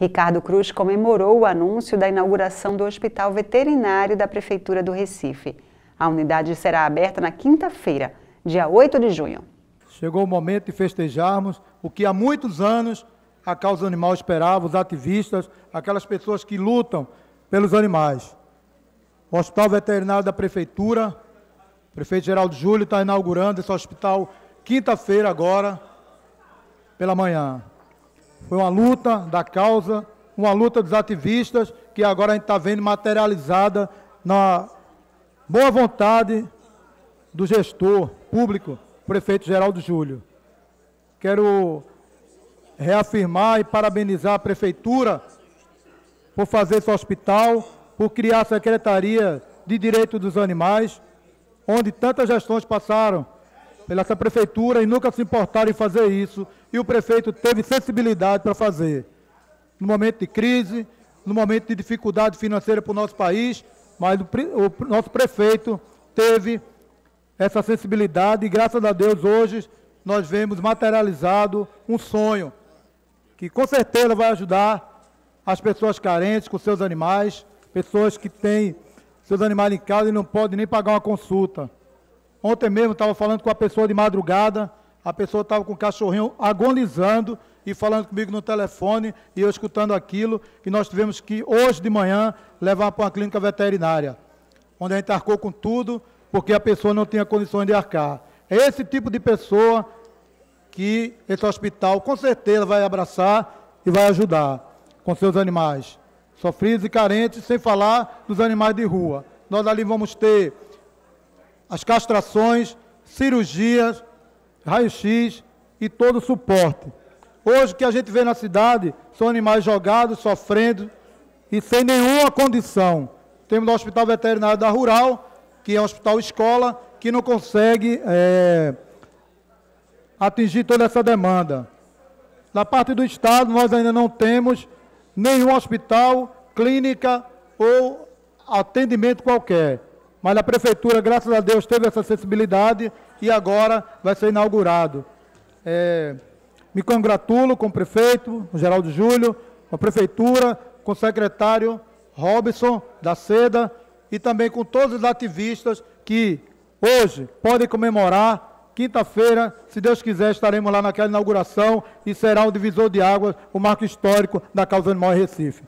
Ricardo Cruz comemorou o anúncio da inauguração do Hospital Veterinário da Prefeitura do Recife. A unidade será aberta na quinta-feira, dia 8 de junho. Chegou o momento de festejarmos o que há muitos anos a causa animal esperava, os ativistas, aquelas pessoas que lutam pelos animais. O Hospital Veterinário da Prefeitura, o prefeito Geraldo Júlio está inaugurando esse hospital quinta-feira agora, pela manhã. Foi uma luta da causa, uma luta dos ativistas, que agora a gente está vendo materializada na boa vontade do gestor público, prefeito Geraldo Júlio. Quero reafirmar e parabenizar a prefeitura por fazer esse hospital, por criar a Secretaria de Direito dos Animais, onde tantas gestões passaram pela essa prefeitura e nunca se importaram em fazer isso, e o prefeito teve sensibilidade para fazer. No momento de crise, no momento de dificuldade financeira para o nosso país, mas o, o nosso prefeito teve essa sensibilidade e, graças a Deus, hoje nós vemos materializado um sonho que com certeza vai ajudar as pessoas carentes com seus animais, pessoas que têm seus animais em casa e não podem nem pagar uma consulta. Ontem mesmo estava falando com a pessoa de madrugada, a pessoa estava com o cachorrinho agonizando e falando comigo no telefone e eu escutando aquilo, e nós tivemos que, hoje de manhã, levar para uma clínica veterinária, onde a gente arcou com tudo, porque a pessoa não tinha condições de arcar. É esse tipo de pessoa que esse hospital com certeza vai abraçar e vai ajudar com seus animais sofridos e carentes, sem falar dos animais de rua. Nós ali vamos ter as castrações, cirurgias, raio-x e todo o suporte. Hoje o que a gente vê na cidade são animais jogados, sofrendo e sem nenhuma condição. Temos o Hospital Veterinário da Rural, que é um hospital escola, que não consegue é, atingir toda essa demanda. Da parte do Estado, nós ainda não temos nenhum hospital, clínica ou atendimento qualquer. Mas a prefeitura, graças a Deus, teve essa sensibilidade e agora vai ser inaugurado. É, me congratulo com o prefeito, o Geraldo Júlio, com a prefeitura, com o secretário Robson da Seda e também com todos os ativistas que hoje podem comemorar. Quinta-feira, se Deus quiser, estaremos lá naquela inauguração e será um divisor de águas, o marco histórico da causa animal em Recife.